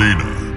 Melina.